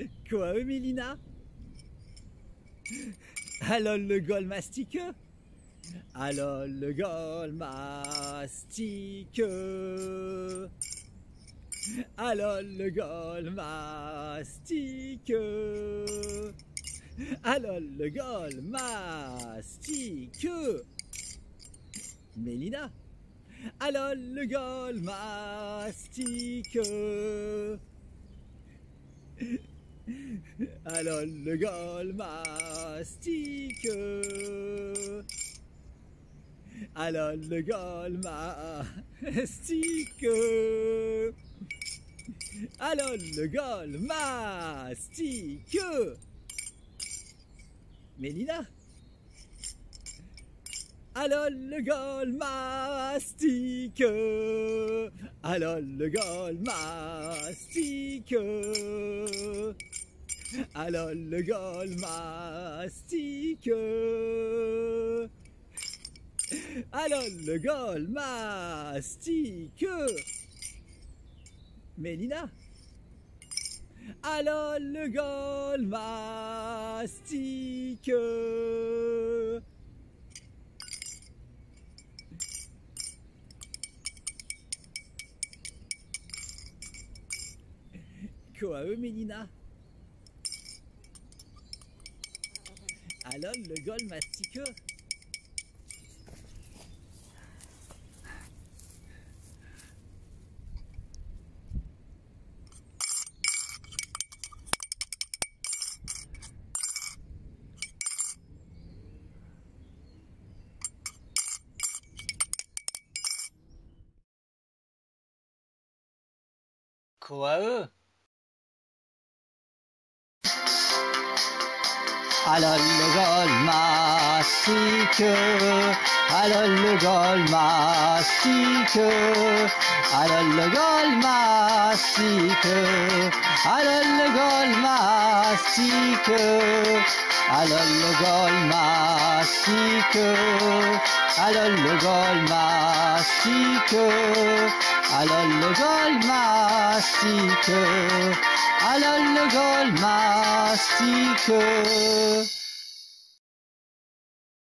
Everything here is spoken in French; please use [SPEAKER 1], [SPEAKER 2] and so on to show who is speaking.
[SPEAKER 1] Quoi, eux, Mélina Alors le gol mastique Alors le gol mastique Alors le gol mastique Alors le gol mastique Mélina? Alors le gol mastique alors le gol mastique. Alors le gol mastique. Alors le gol mastique. Mélina? Alors le gol mastique. Alors le gol mastique. Alors le gol mastique. Alors le gol mastique. Mélina. Alors le gol mastique. Quoi, eux, Mélina Alors, le gol mastique.
[SPEAKER 2] Quoi eux?
[SPEAKER 1] Alors le gol mastique, alors le gol mastique, alors le gol mastique, alors le gol mastique, alors le gol mastique, alors le gol mastique, alors le gol mastique, alors le gol mastique.